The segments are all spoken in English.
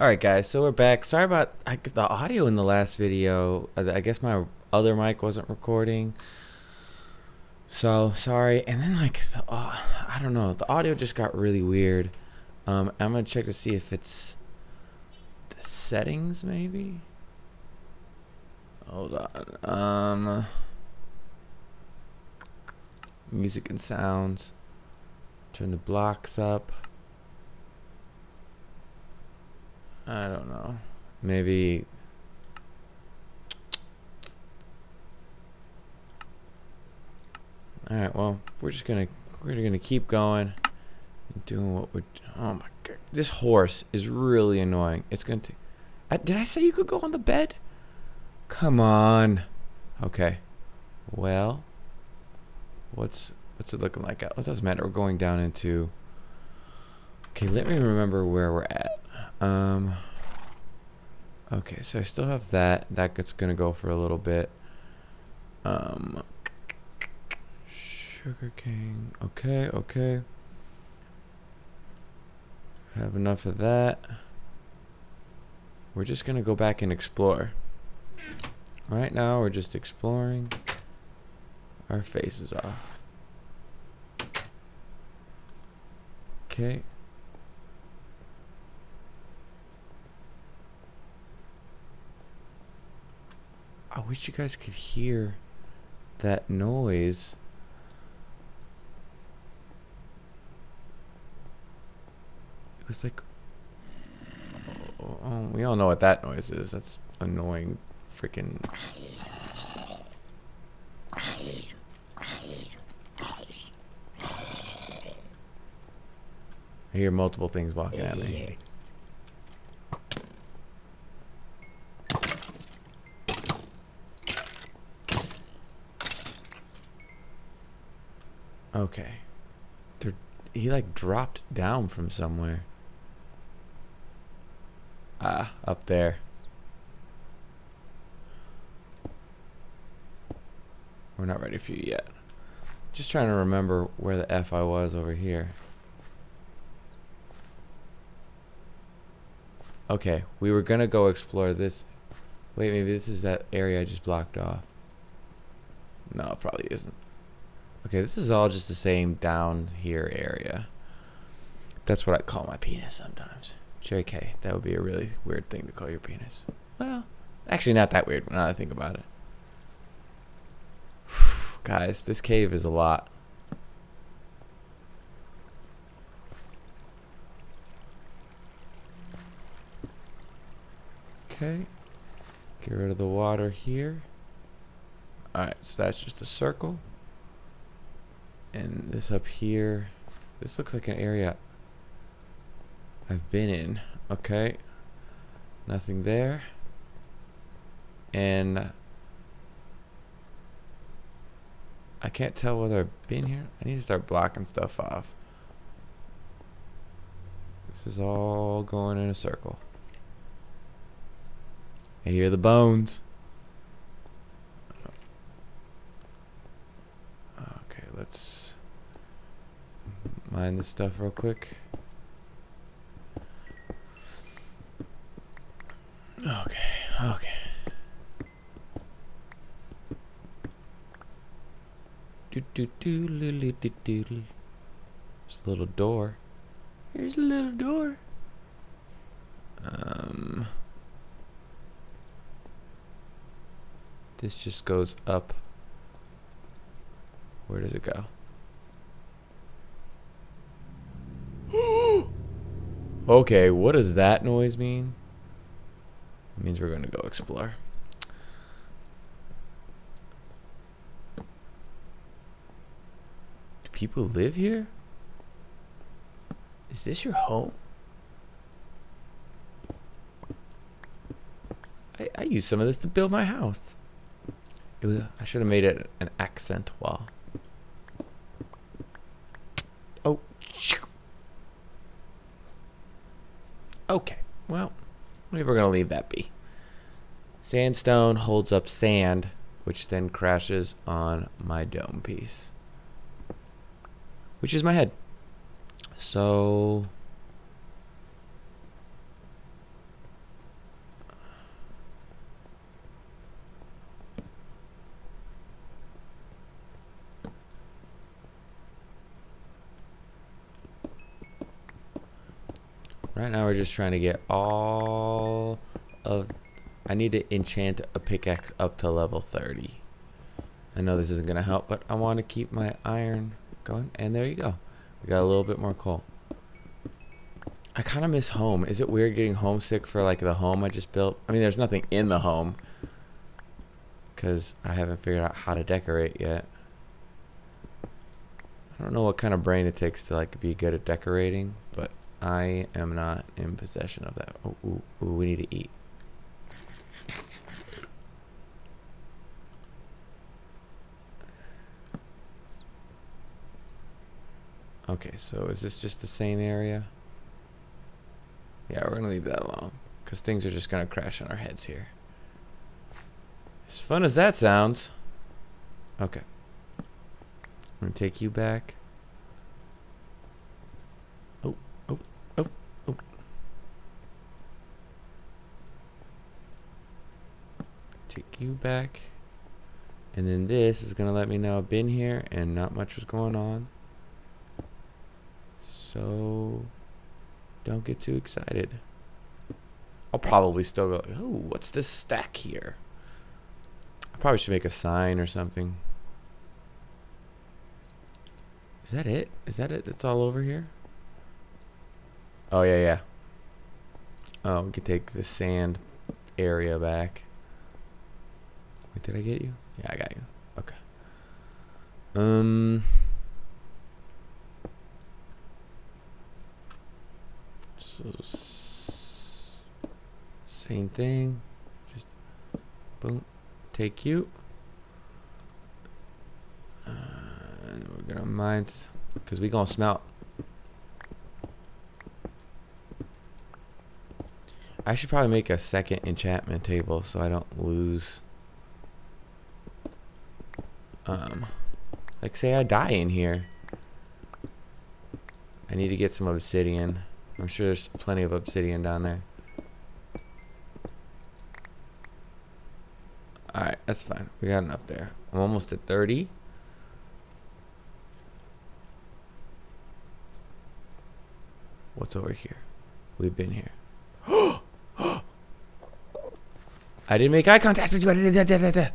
Alright guys, so we're back. Sorry about I, the audio in the last video. I, I guess my other mic wasn't recording. So, sorry. And then like, the, uh, I don't know. The audio just got really weird. Um, I'm going to check to see if it's the settings maybe. Hold on. Um, music and sounds. Turn the blocks up. I don't know. Maybe. All right. Well, we're just gonna we're gonna keep going and doing what we're. Oh my god! This horse is really annoying. It's gonna. Take, uh, did I say you could go on the bed? Come on. Okay. Well. What's what's it looking like? It doesn't matter. We're going down into. Okay, let me remember where we're at. Um, okay, so I still have that. That's gonna go for a little bit. Um, sugar cane. Okay, okay. Have enough of that. We're just gonna go back and explore. Right now, we're just exploring our faces off. Okay. I wish you guys could hear that noise. It was like, oh, we all know what that noise is. That's annoying, freaking. I hear multiple things walking at me. Okay. There, he like dropped down from somewhere. Ah, up there. We're not ready for you yet. Just trying to remember where the F I was over here. Okay, we were gonna go explore this. Wait, maybe this is that area I just blocked off. No, probably isn't. Okay, this is all just the same down here area. That's what I call my penis sometimes. JK, that would be a really weird thing to call your penis. Well, actually not that weird now I think about it. Guys, this cave is a lot. Okay. Get rid of the water here. Alright, so that's just a circle. And this up here, this looks like an area I've been in. Okay. Nothing there. And I can't tell whether I've been here. I need to start blocking stuff off. This is all going in a circle. I hear the bones. let's mine this stuff real quick. Okay, okay. Do do do do do do. There's a little door. Here's a little door. Um. This just goes up where does it go? Okay, what does that noise mean? It means we're going to go explore. Do people live here? Is this your home? I, I used some of this to build my house. Was, I should have made it an accent wall. Okay, well, maybe we're going to leave that be. Sandstone holds up sand, which then crashes on my dome piece. Which is my head. So... Right now we're just trying to get all of... I need to enchant a pickaxe up to level 30. I know this isn't going to help, but I want to keep my iron going. And there you go. We got a little bit more coal. I kind of miss home. Is it weird getting homesick for like the home I just built? I mean, there's nothing in the home. Because I haven't figured out how to decorate yet. I don't know what kind of brain it takes to like be good at decorating, but I am not in possession of that. Oh, ooh, ooh, we need to eat. Okay, so is this just the same area? Yeah, we're gonna leave that alone. Because things are just gonna crash on our heads here. As fun as that sounds. Okay. I'm gonna take you back. Oh, oh, oh, oh. Take you back. And then this is gonna let me know I've been here and not much was going on. So don't get too excited. I'll probably still go, oh, what's this stack here? I probably should make a sign or something. Is that it? Is that it that's all over here? Oh, yeah, yeah. Oh, we can take the sand area back. Wait, did I get you? Yeah, I got you. Okay. Um... So same thing. Just boom. Take you. Uh, we're gonna mine because we gonna smelt. I should probably make a second enchantment table so I don't lose. Um, like say I die in here. I need to get some obsidian. I'm sure there's plenty of obsidian down there. Alright, that's fine. We got enough there. I'm almost at 30. What's over here? We've been here. I didn't make eye contact with you.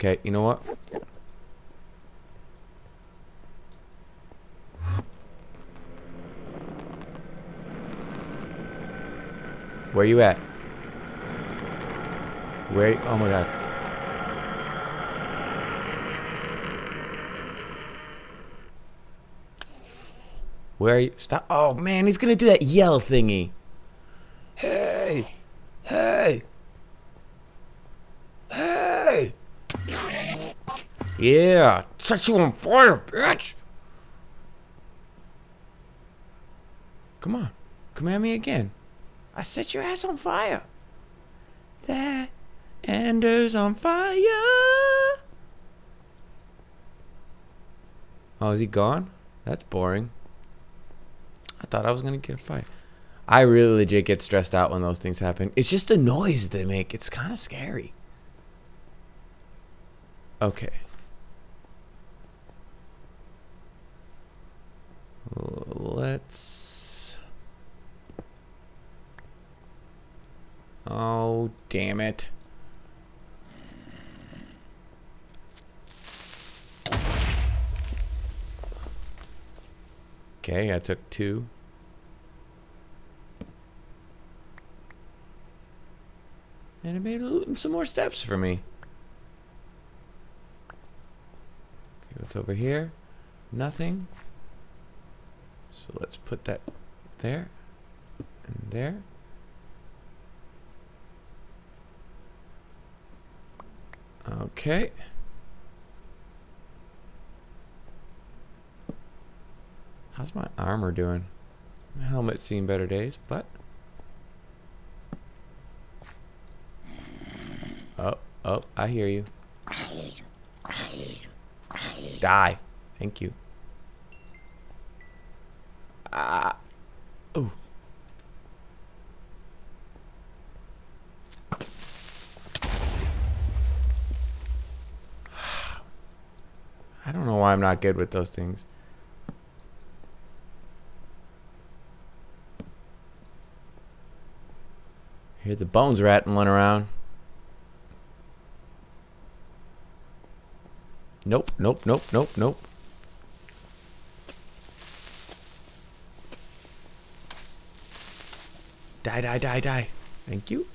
Okay, you know what? Where you at? Where? Oh my god. Where are you? Stop. Oh man, he's gonna do that yell thingy. Hey! Hey! Hey! Yeah! Set you on fire, bitch! Come on. Come at me again. I set your ass on fire. That ender's on fire. Oh, is he gone? That's boring. I thought I was to get a fight. I really legit get stressed out when those things happen. It's just the noise they make. It's kind of scary. Okay. Let's Oh, damn it. Okay, I took two. And it made some more steps for me. Okay, what's over here? Nothing. So let's put that there and there. Okay. How's my armor doing? My helmet's seen better days, but... Oh, oh, I hear you. Die. Thank you. I don't know why I'm not good with those things. Hear the bones rattling around. Nope, nope, nope, nope, nope. Die, die, die, die. Thank you.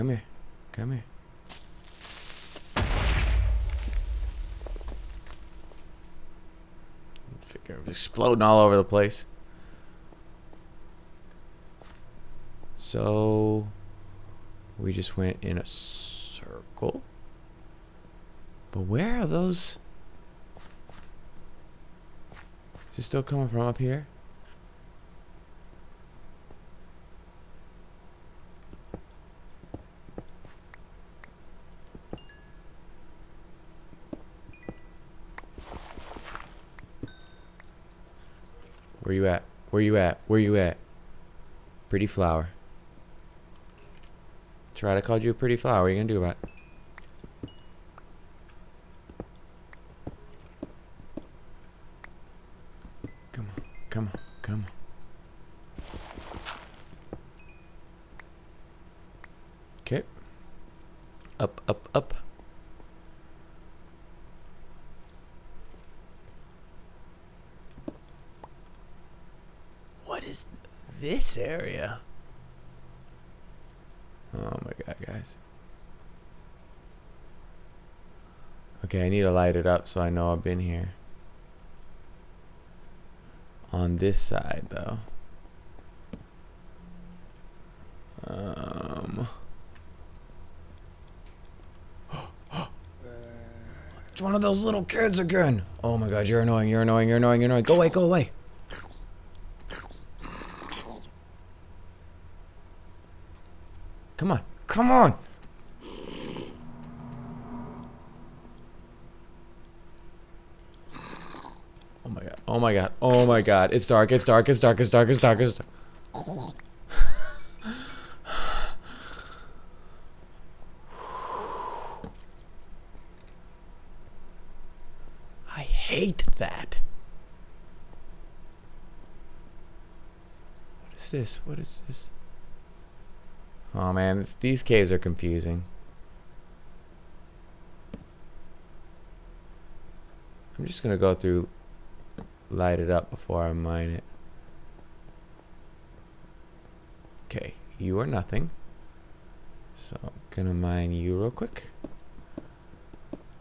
Come here. Come here. Figure it was exploding all over the place. So we just went in a circle. But where are those? Is it still coming from up here? Where you at? Where you at? Where you at? Pretty flower. Try to call you a pretty flower. What are you gonna do about it? Come on, come on, come on. Okay. Up, up, up. What is this area? Oh my god, guys. Okay, I need to light it up so I know I've been here. On this side, though. Um. it's one of those little kids again. Oh my god, you're annoying, you're annoying, you're annoying, you're annoying. Go away, go away. Come on. Oh my god. Oh my god. Oh my god. It's dark. It's dark. It's dark. It's dark. It's dark. It's dark. I hate that. What is this? What is this? Oh man, these caves are confusing. I'm just gonna go through, light it up before I mine it. Okay, you are nothing. So I'm gonna mine you real quick.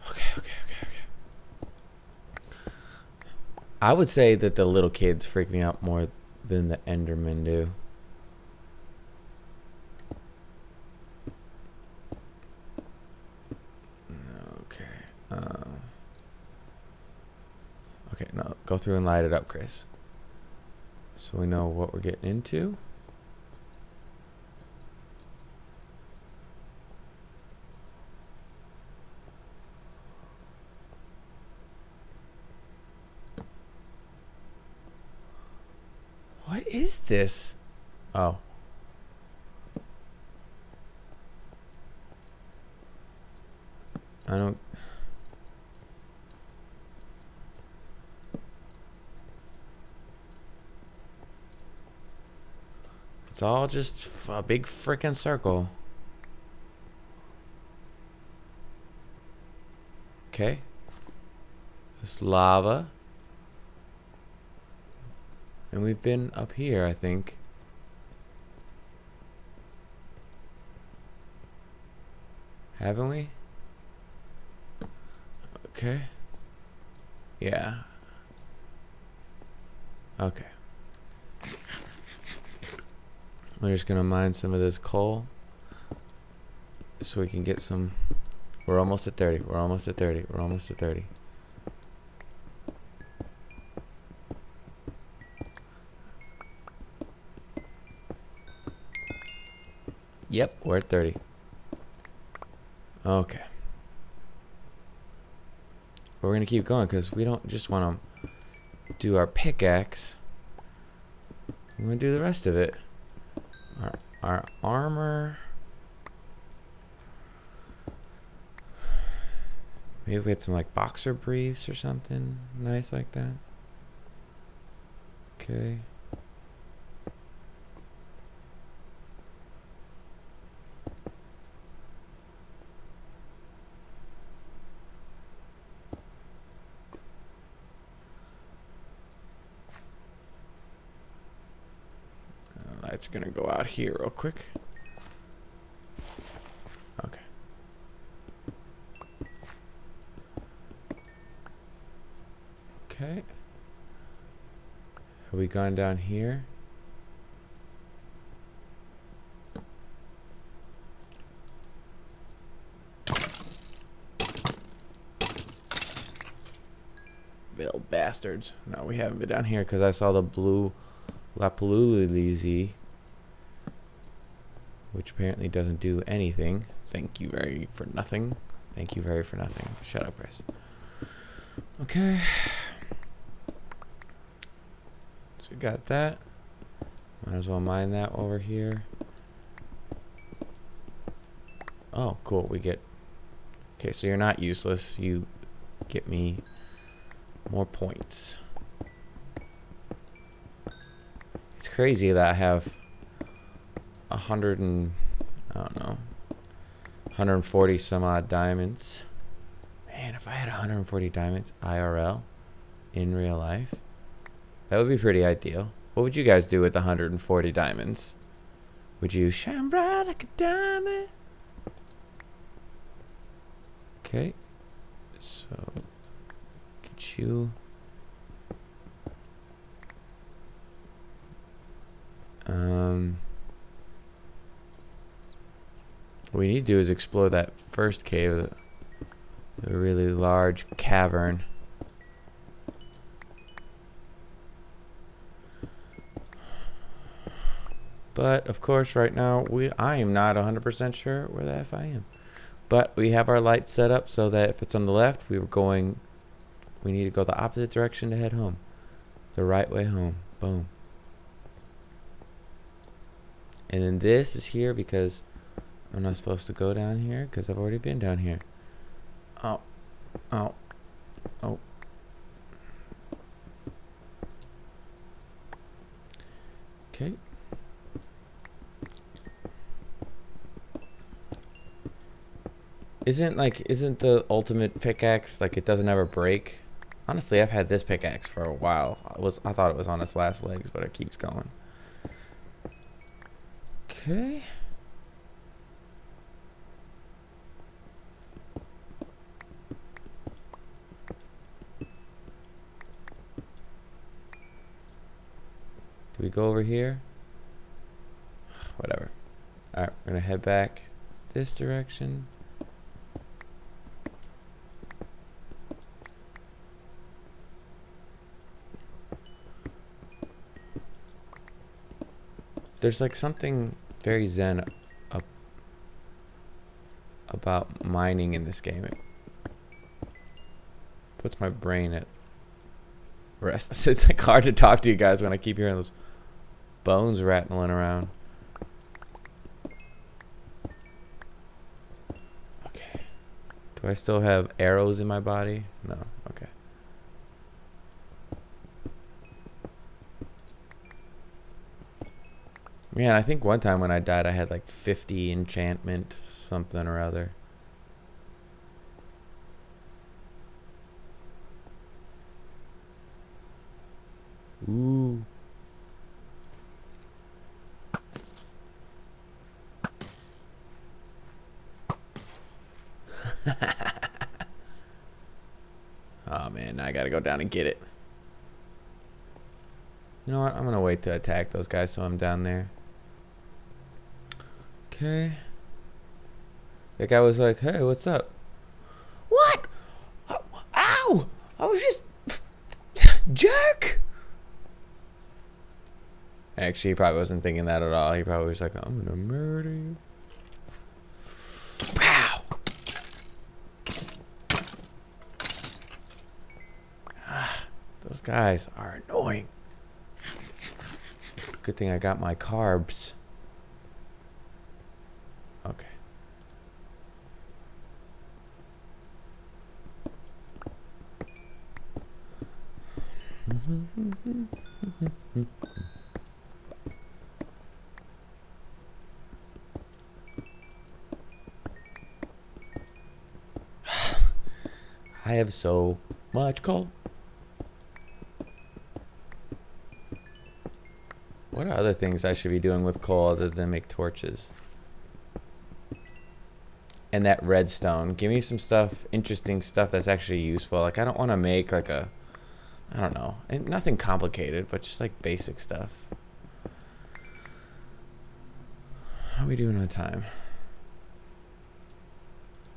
Okay, okay, okay, okay. I would say that the little kids freak me out more than the Endermen do. Uh, okay, now go through and light it up, Chris. So we know what we're getting into. What is this? Oh. I don't... It's all just a big freaking circle. Okay. This lava. And we've been up here, I think. Haven't we? Okay. Yeah. Okay. We're just gonna mine some of this coal so we can get some we're almost at 30 we're almost at 30 we're almost at 30 yep we're at 30 okay. We're gonna keep going because we don't just want to do our pickaxe. We're gonna do the rest of it our, our armor. Maybe we had some like boxer briefs or something nice like that. Okay. Gonna go out here real quick. Okay. Okay. Have we gone down here? Bastards. No, we haven't been down here because I saw the blue Lapalulilizi, which apparently doesn't do anything. Thank you very for nothing. Thank you very for nothing. Shut up, Chris. Okay. So we got that. Might as well mine that while we're here. Oh, cool. We get... Okay, so you're not useless. You get me more points. It's crazy that I have hundred and... I don't know. 140 some odd diamonds. Man, if I had 140 diamonds IRL in real life, that would be pretty ideal. What would you guys do with 140 diamonds? Would you shine bright like a diamond? Okay. So, get you. Um, what we need to do is explore that first cave, a really large cavern. But of course, right now we I am not 100% sure where the F I am. But we have our lights set up so that if it's on the left, we were going. We need to go the opposite direction to head home. The right way home. Boom. And then this is here because I'm not supposed to go down here because I've already been down here. Oh. Oh. Oh. Okay. Isn't like isn't the ultimate pickaxe like it doesn't ever break? Honestly, I've had this pickaxe for a while. I was I thought it was on its last legs, but it keeps going. Okay. Do we go over here? Whatever. Alright, we're gonna head back this direction. There's like something very zen up about mining in this game. It puts my brain at rest. It's like hard to talk to you guys when I keep hearing those bones rattling around. Okay. Do I still have arrows in my body? No. Okay. Man, I think one time when I died, I had like 50 enchantment, something or other. Ooh. oh man, I gotta go down and get it. You know what? I'm gonna wait to attack those guys so I'm down there. Okay. That guy was like, hey, what's up? What? Oh, ow! I was just. Jerk! Actually, he probably wasn't thinking that at all. He probably was like, I'm gonna murder you. guys are annoying. Good thing I got my carbs. Okay. I have so much coal. What are other things I should be doing with coal other than make torches? And that redstone. Give me some stuff, interesting stuff that's actually useful. Like, I don't want to make, like, a... I don't know. Nothing complicated, but just, like, basic stuff. How are we doing on time?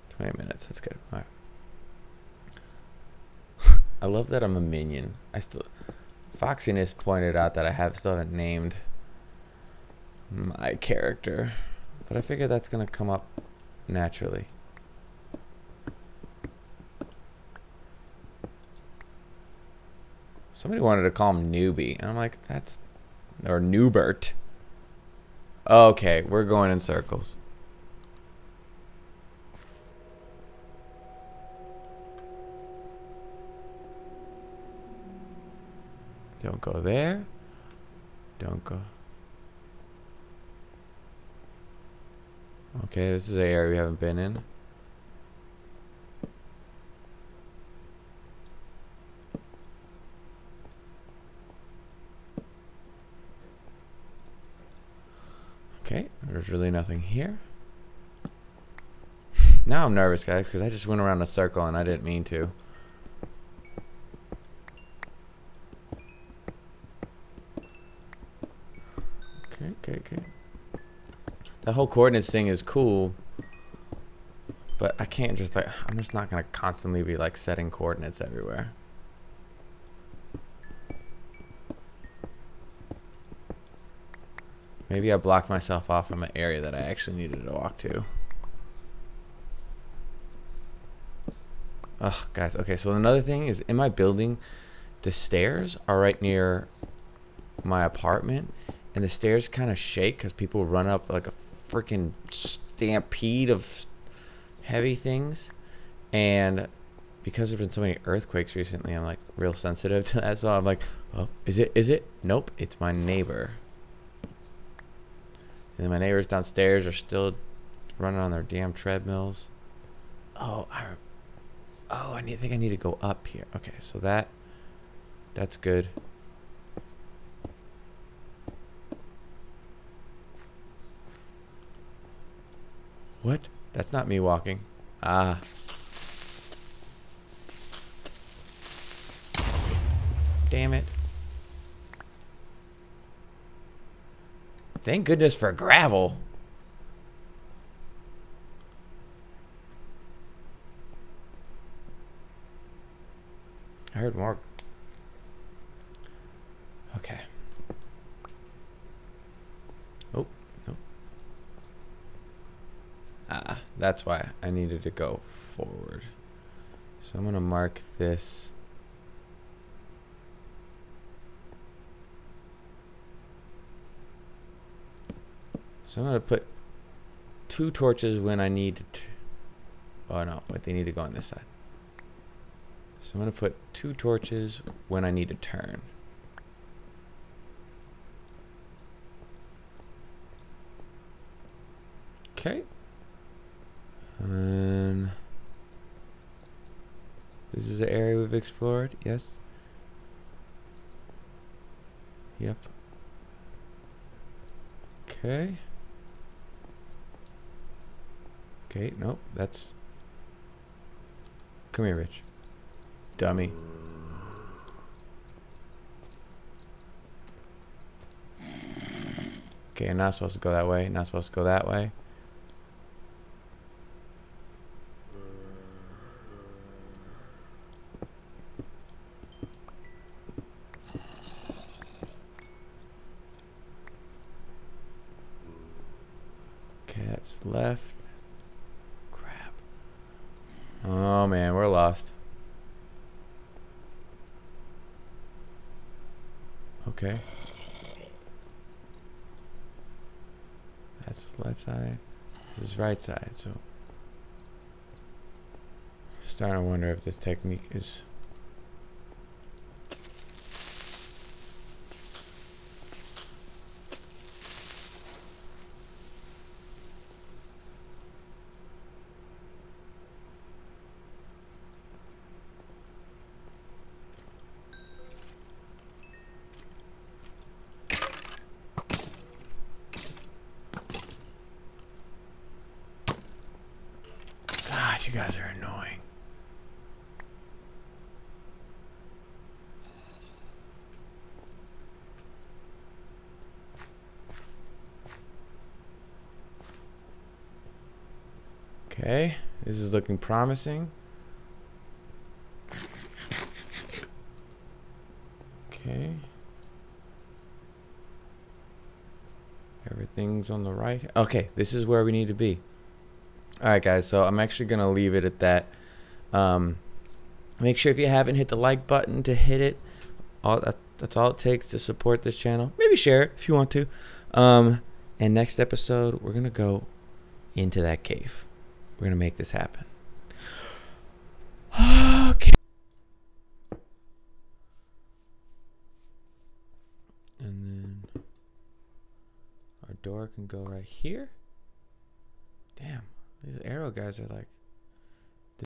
20 minutes. That's good. All right. I love that I'm a minion. I still... Foxiness pointed out that I have still haven't named my character. But I figure that's going to come up naturally. Somebody wanted to call him Newbie. And I'm like, that's... Or Newbert. Okay, we're going in circles. Don't go there. Don't go. Okay, this is an area we haven't been in. Okay, there's really nothing here. now I'm nervous, guys, because I just went around a circle and I didn't mean to. That whole coordinates thing is cool, but I can't just like, I'm just not to constantly be like setting coordinates everywhere. Maybe I blocked myself off from an area that I actually needed to walk to. Oh, guys. Okay, so another thing is in my building, the stairs are right near my apartment, and the stairs kind of shake because people run up like a freaking stampede of heavy things. And because there's been so many earthquakes recently, I'm like real sensitive to that. So I'm like, oh, is it? Is it? Nope, it's my neighbor. And my neighbors downstairs are still running on their damn treadmills. Oh, I. Oh, I need, think I need to go up here. Okay, so that. That's good. What? That's not me walking. Ah. Damn it. Thank goodness for gravel. I heard more. Okay. Oh, nope. Ah, that's why I needed to go forward. So I'm going to mark this. So I'm going to put two torches when I need to. Oh no, wait, they need to go on this side. So I'm going to put two torches when I need to turn. Okay. And this is the area we've explored, yes? Yep. Okay. Okay, nope, that's... Come here, Rich. Dummy. Okay, I'm not supposed to go that way, not supposed to go that way. Okay, that's left. Crap. Oh man, we're lost. Okay. That's the left side. This is right side, so starting to wonder if this technique is guys are annoying. Okay, this is looking promising. Okay. Everything's on the right. Okay, this is where we need to be. All right, guys. So I'm actually gonna leave it at that. Um, make sure if you haven't hit the like button to hit it. All that, that's all it takes to support this channel. Maybe share it if you want to. Um, and next episode, we're gonna go into that cave. We're gonna make this happen. okay. And then our door can go right here. Damn, these arrow guys are like